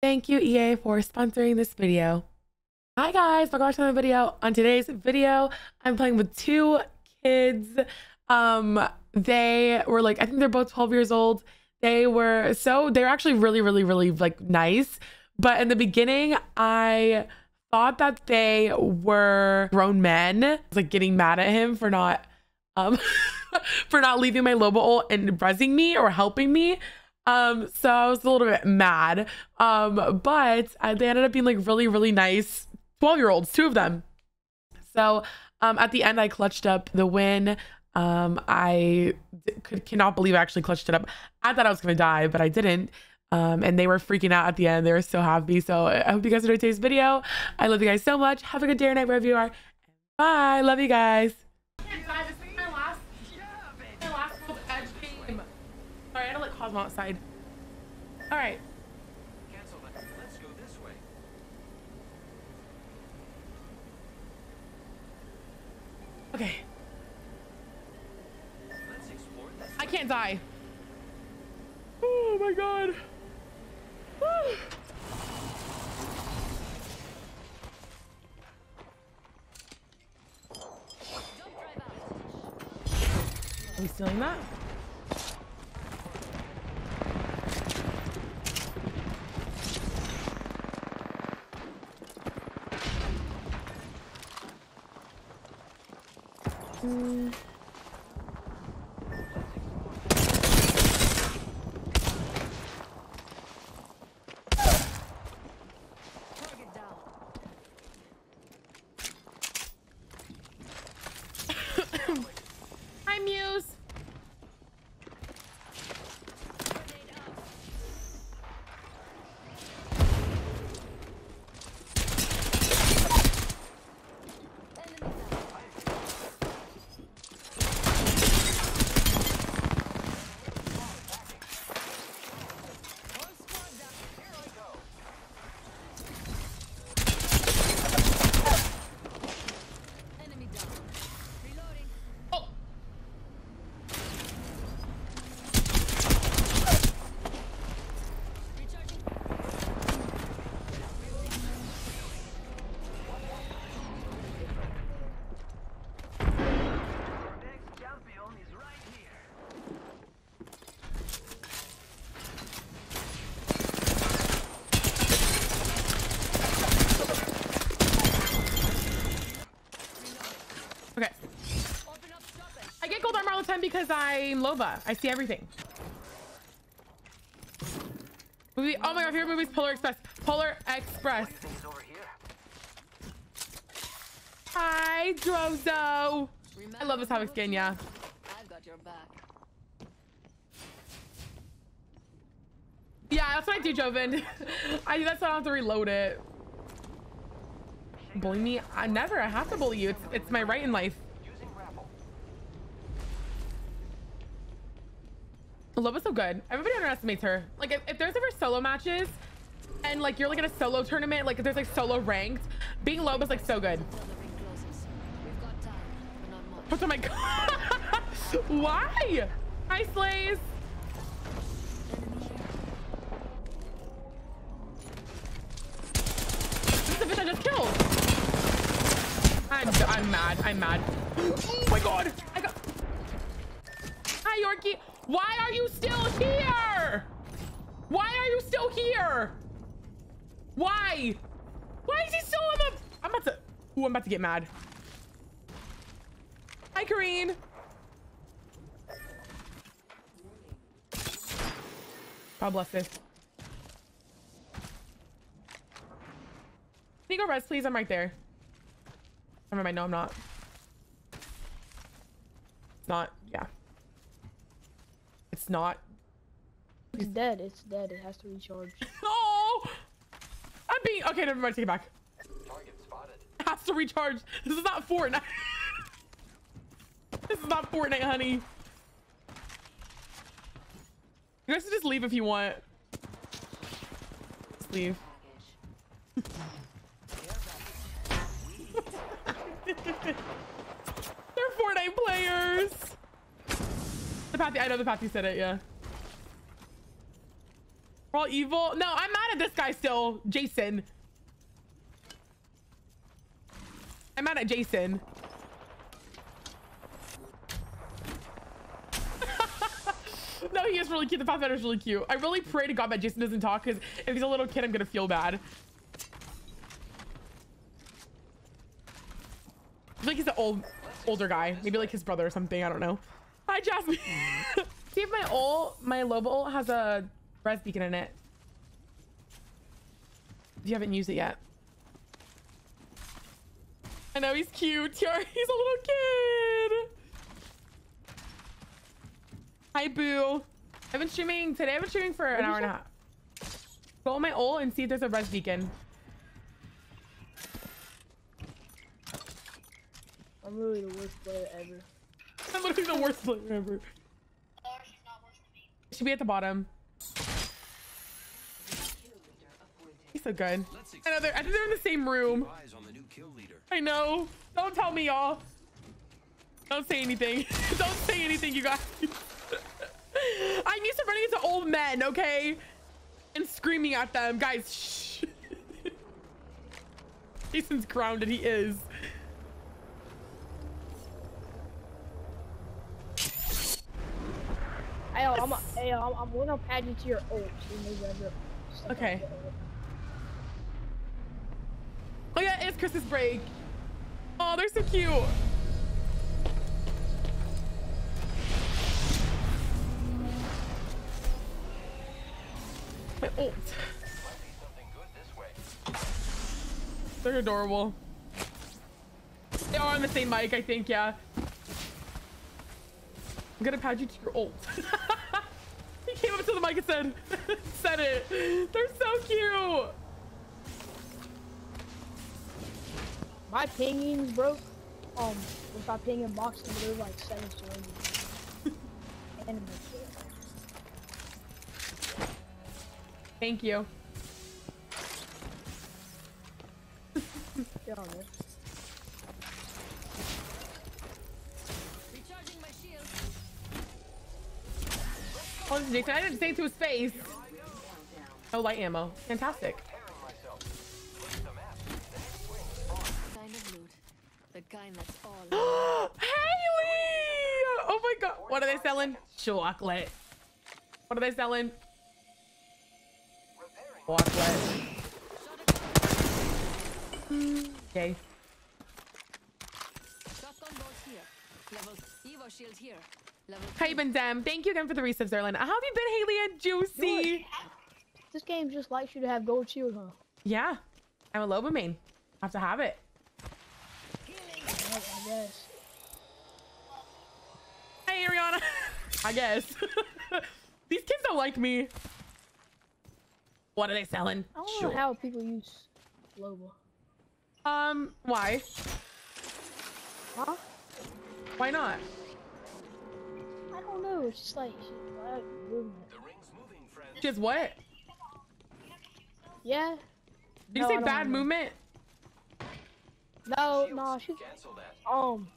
Thank you, EA, for sponsoring this video. Hi guys, welcome back to another video. On today's video, I'm playing with two kids. Um, they were like, I think they're both 12 years old. They were so they're actually really, really, really like nice. But in the beginning, I thought that they were grown men. I was like getting mad at him for not um for not leaving my ult and rezzing me or helping me. Um, so I was a little bit mad. Um, but they ended up being like really, really nice 12 year olds, two of them. So um, at the end, I clutched up the win. Um, I could, cannot believe I actually clutched it up. I thought I was going to die, but I didn't. Um, and they were freaking out at the end. They were so happy. So I hope you guys enjoyed today's video. I love you guys so much. Have a good day or night wherever you are. Bye. Love you guys. Sorry, I had to let Cosmo outside. All right. Cancel that. Let's go this way. Okay. Let's explore this. I can't die. Oh my god. Woo. Are we stealing that? Hmm. Target down. Hi, Muse. Grenade out. Enemy down. One squad down. Here I go. Enemy down. Reloading. Oh, Recharging. Next champion is right here. okay. Open up shop and I get gold armor all the time because I'm Loba. I see everything. Movie. Oh my god, favorite movie is Polar Express. Polar Express. Hi, Drozo. I love this skin, yeah. I've got your back. Yeah, that's what I do, Joven. I that's why I don't have to reload it. Bully me? I never. I have to bully you. It's it's my right in life. Loba's so good. Everybody underestimates her. Like if, if there's ever solo matches and like you're like in a solo tournament, like if there's like solo ranked, being Loba's like so good. Oh my god. Why? Hi, Slays. This is the bitch I just killed. I'm, I'm mad. I'm mad. Oh my god. I got... Hi, Yorkie. Why are you still here? Why are you still here? Why? Why is he still on the... I'm about to... Ooh, I'm about to get mad. Hi, Kareen. God bless this. Can you go rest, please? I'm right there. Never mind. No, I'm not. It's not. Yeah. It's not. It's dead. It's dead. It has to recharge. I'm being. Okay, never mind. Take it back. Target spotted. Has to recharge. This is not Fortnite. this is not Fortnite, honey. You guys can just leave if you want. Just leave. They're Fortnite players. The Pathy, I know the Pathy said it, yeah. We're all evil. No, I'm mad at this guy still, Jason. I'm mad at Jason. no, he is really cute. The Pathfinder is really cute. I really pray to God that Jason doesn't talk because if he's a little kid, I'm gonna feel bad. I feel like he's an old, older guy. Maybe like his brother or something. I don't know. Hi, Jasmine. See if my ult, my ult has a res beacon in it. If you haven't used it yet. I know he's cute. He's a little kid. Hi, Boo. I've been streaming today. I've been streaming for an hour and a half. Go on my ult and see if there's a res beacon. I'm really the worst player ever. I'm literally the worst player ever. Should be at the bottom. He's so good. Let's I know they're. I think they're in the same room. eyes on the new kill leader. I know. Don't tell me, y'all. Don't say anything. Don't say anything, you guys. I'm used to running into old men, okay? And screaming at them. Guys, shh. Jason's grounded. He is. Hey, I'm, a, hey, I'm, I'm gonna pad you to your ult. So you maybe end up stuck Okay. on the ult. Oh yeah, it's Christmas break. Oh, they're so cute. My ult. They're adorable. They are on the same mic, I think, yeah. I'm gonna pad you to your ult. he came up to the mic and said, said it. They're so cute. My pinging's broke. Um, if I ping in boxing, there's like seven syringes. Animal shit. Thank you. Get on there. Recharging my shield. Oh, this is Jason. I didn't say it to his face. Oh, light ammo. Fantastic. The kind that's all. Haley! Oh my god. What are they selling? Chocolate. What are they selling? Repairing. Chocolate. Okay. Shotgun bolt here. Level Evo shield here. Level How you been, Dem? Thank you again for the resubs, Zerlin. How have you been, Haley and Juicy? This game just likes you to have gold shield, huh? Yeah. I'm a Loba main. Have to have it. I I guess. Hey, Ariana. I guess. These kids don't like me. What are they selling? I don't know how people use global. Um, why? Huh? Why not? I don't know. It's just like, like movement. The ring's moving, friends. Just what? Yeah. Did No, you I say don't bad know. movement? No, no, she. Cancel that. Um.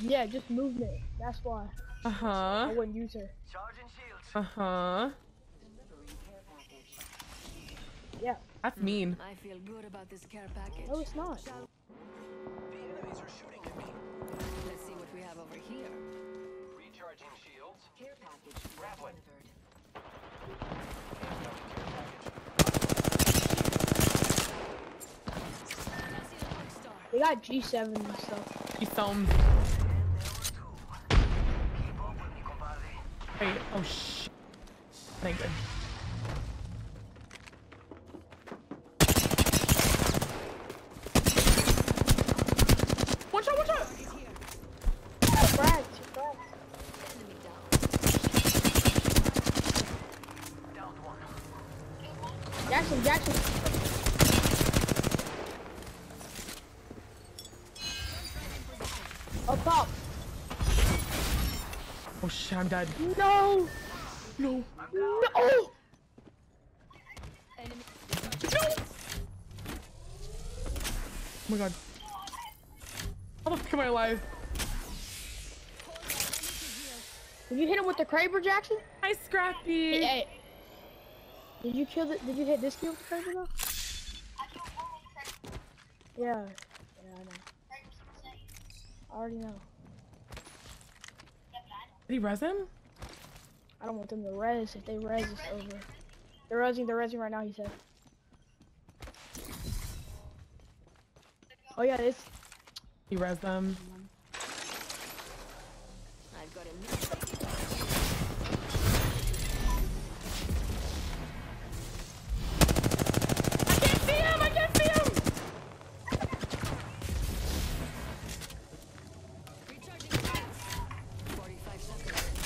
Yeah, just movement. That's why I Uh-huh. I wouldn't use her. Charging shields. Uh-huh. Yeah. That's mean. I feel good about this care package. No, it's not. Dark got G7 and stuff. You some. Keep up with me, compadre. Oh, sh. Thank you. Up top. Oh, shit, I'm dead. No. No. No. No! Oh my god. How the fuck am I alive? Hold on, I need to heal. Did you hit him with the Kraber, Jackson? Hi, Scrappy. Hey, hey. Did you kill the? Did you hit this kill with the crazy though? Yeah. Yeah, I know. I already know. Did he res him? I don't want them to res. If they res, it's over. They're resing. They're resing right now. He said. Oh yeah, it's He res them. I've got a new I can't see him! I can't see him! recharging shields. 45 seconds.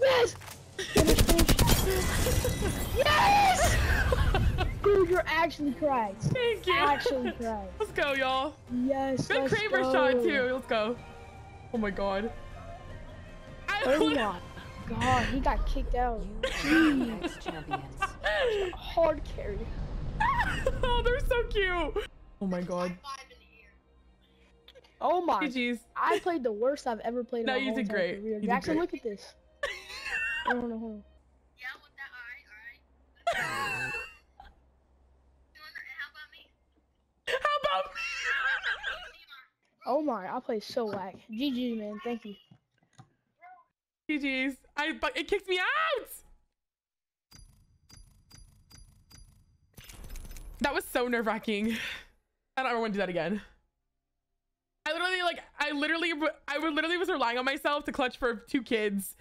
yes. Finish, finish. yes. Dude, you're actually cried. Thank you. Actually cried. Let's go, y'all. Yes. Good let's go. shot too. Let's go. Oh my god. I Oh my god, he got kicked out. Jeez. champions. Hard carry. oh, they're so cute. Oh my god. Oh my. GG's. I played the worst I've ever played. in No, my you did great. Career. You did Jackson, great. look at this. Hold on, hold on. How about me? Oh my, I play so whack. GG, man. Thank you. GG's. I but it kicked me out. That was so nerve wracking. I don't ever want to do that again. I literally like I literally I literally was relying on myself to clutch for two kids